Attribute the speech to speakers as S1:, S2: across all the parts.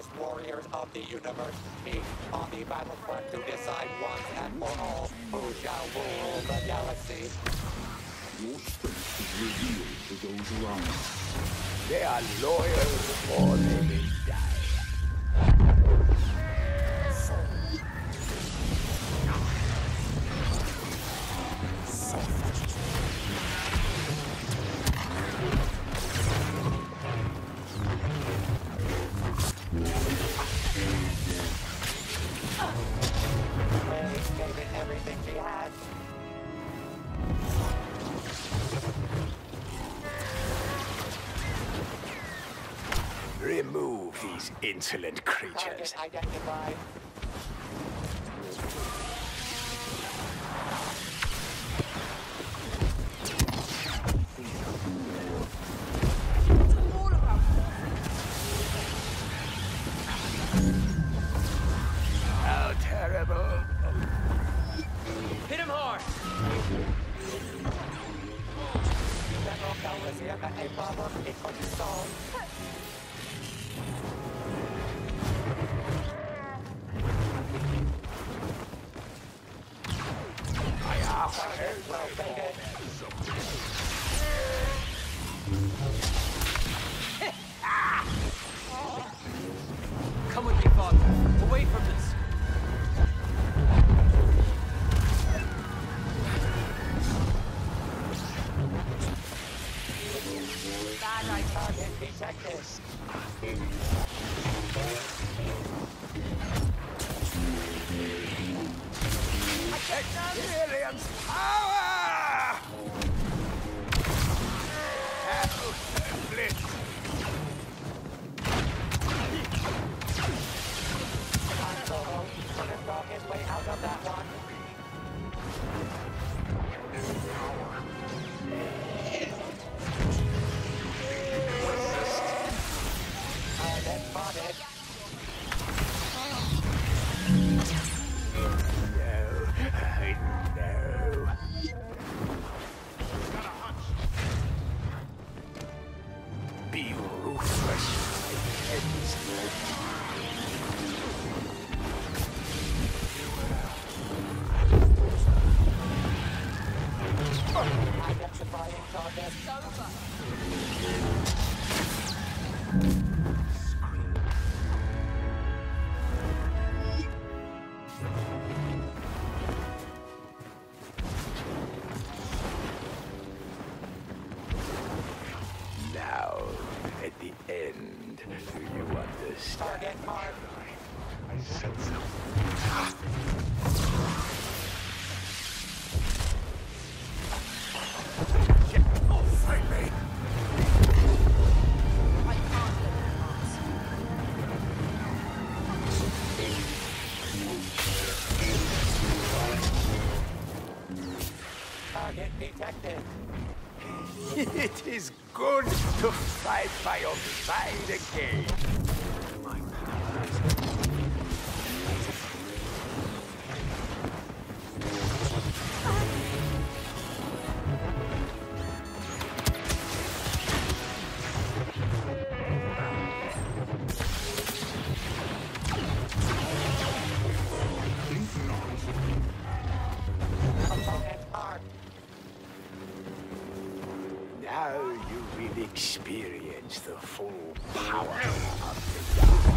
S1: Mightiest warriors of the universe meet on the battlefront to decide once and for all who shall rule the galaxy.
S2: Your strength is revealed to those around you.
S3: They are loyal or they die. These insolent creatures.
S1: Target identified.
S3: How terrible.
S4: Hit
S1: power! Be refreshed. Detected.
S3: It is good to fight by your side again. Experience the full power of the dark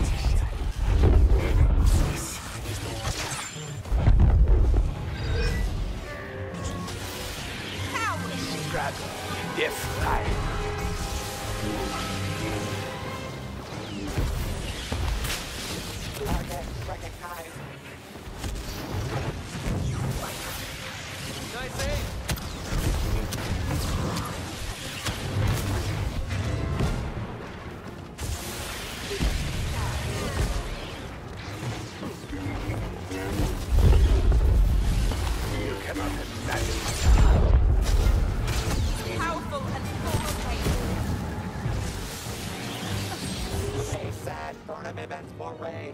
S3: Burnham
S1: Events Foray.